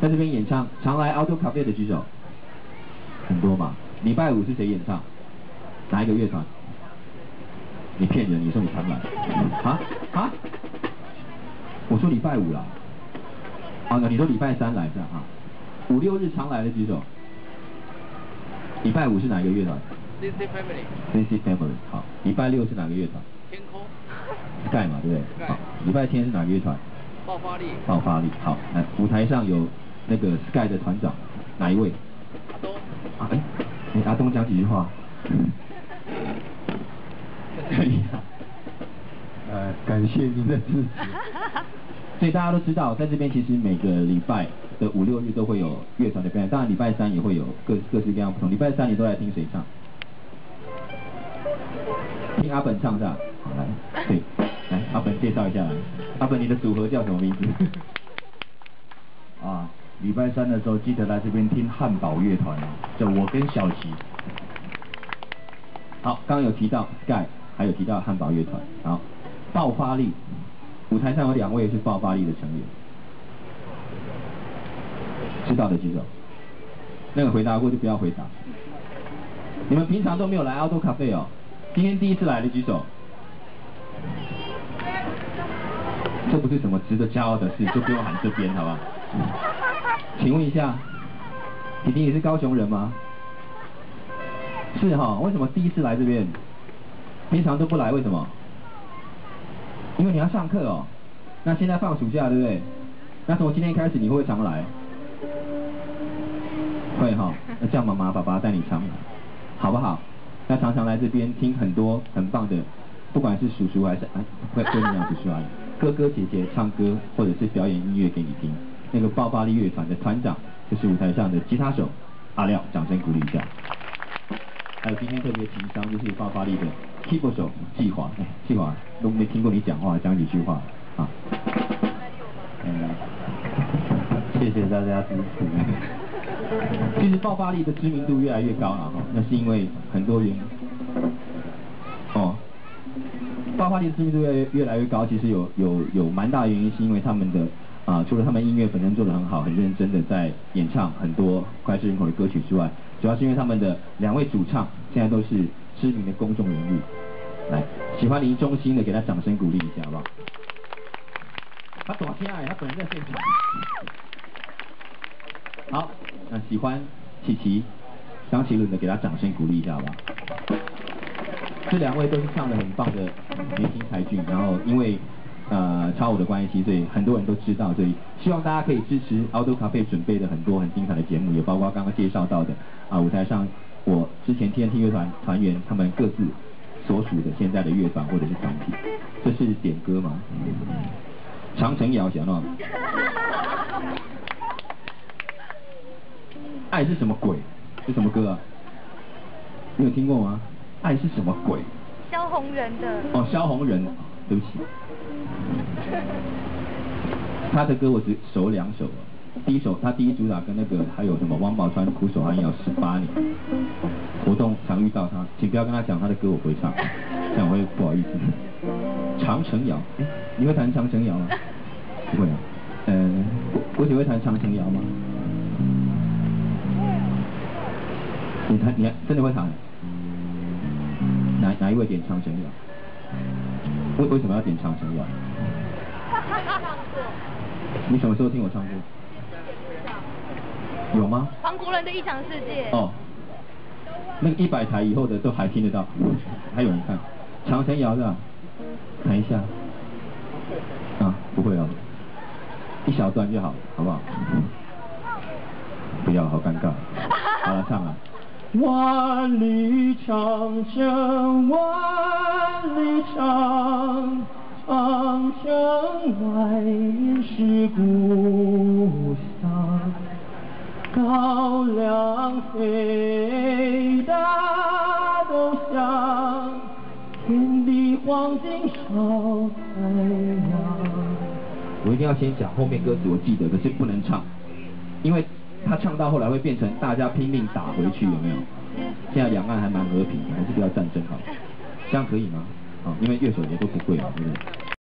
在这边演唱，常来 Auto Cafe 的举手，很多嘛。礼拜五是谁演唱？哪一个乐团？你骗人！你说你常来？啊啊？我说礼拜五啦。啊，你说礼拜三来的啊？五六日常来的举手。礼拜五是哪一个乐团？CC Family。CC Family。好，礼拜六是哪个乐团？天空。Sky 嘛，对不对？好，礼拜天是哪个乐团？爆发力。爆发力。好，来舞台上有那个 Sky 的团长，哪一位？阿东。啊，哎，你阿东讲几句话？可以啊。呃，感谢您的支持。所以大家都知道，在这边其实每个礼拜的五六日都会有乐团的表演，当然礼拜三也会有各各式各样不同。礼拜三你都来听谁唱？听阿本唱是吧？好来，对，来阿本介绍一下来。阿本，你的组合叫什么名字？啊，礼拜三的时候记得来这边听汉堡乐团，就我跟小齐。好，刚刚有提到 Sky，还有提到汉堡乐团。好，爆发力，舞台上有两位是爆发力的成员，知道的举手。那个回答过就不要回答。你们平常都没有来 Auto Cafe 哦，今天第一次来的举手。这不是什么值得骄傲的事，就不用喊这边，好吧？请问一下，弟弟你是高雄人吗？是哈，为什么第一次来这边？平常都不来，为什么？因为你要上课哦。那现在放暑假，对不对？那从今天开始你会不会常来？会哈，那叫妈妈、爸爸带你常来，好不好？那常常来这边听很多很棒的，不管是叔叔还是哎，会跟你讲叔叔阿姨，哥哥姐姐唱歌或者是表演音乐给你听。那个爆发力乐团的团长就是舞台上的吉他手阿廖，掌声鼓励一下。还有今天特别情商，就是爆发力的 keyboard 手季华，哎，季华都没听过你讲话，讲几句话啊。嗯，谢谢大家支持。其实爆发力的知名度越来越高了哈，那是因为很多原因哦，爆发力的知名度越越来越高，其实有有有蛮大的原因，是因为他们的啊，除了他们音乐本身做得很好，很认真的在演唱很多脍炙人口的歌曲之外。主要是因为他们的两位主唱现在都是知名的公众人物，来，喜欢林中心的给他掌声鼓励一下好不好？他多亲爱，他本人在现场。好，那喜欢琪琪、张琪伦的给他掌声鼓励一下好不好？这两位都是唱的很棒的年轻才俊，然后因为。呃，超我的关系，所以很多人都知道，所以希望大家可以支持奥多咖啡准备的很多很精彩的节目，也包括刚刚介绍到的啊舞台上我之前 TNT 乐团团员他们各自所属的现在的乐团或者是团体，这是点歌吗？长城谣想到爱是什么鬼？是什么歌啊？你有听过吗？爱是什么鬼？萧红人的。哦，萧红人，对不起。他的歌我只熟两首，第一首他第一主打跟那个还有什么王宝钏苦守寒窑十八年，活动常遇到他，请不要跟他讲他的歌我不会唱，这样我会不好意思。长城谣，哎，你会弹长城谣吗？不会啊，嗯，郭姐会弹长城谣吗？你弹，你真的会弹？哪哪一位点长城谣？为为什么要点长城谣？你什么时候听我唱歌？有吗？黄国人的异想世界。哦。那个一百台以后的都还听得到，还有人看。长城谣是吧？弹一下。啊，不会哦。一小段就好，好不好？不要，好尴尬。好了，唱了。万里长城万里长，长城外是故乡。高粱飞大东乡，天地黄金少太阳。我一定要先讲后面歌词，我记得，可是不能唱，因为。他唱到后来会变成大家拼命打回去，有没有？现在两岸还蛮和平的，还是不要战争好，这样可以吗？啊，因为乐手也都不贵嘛，对不对？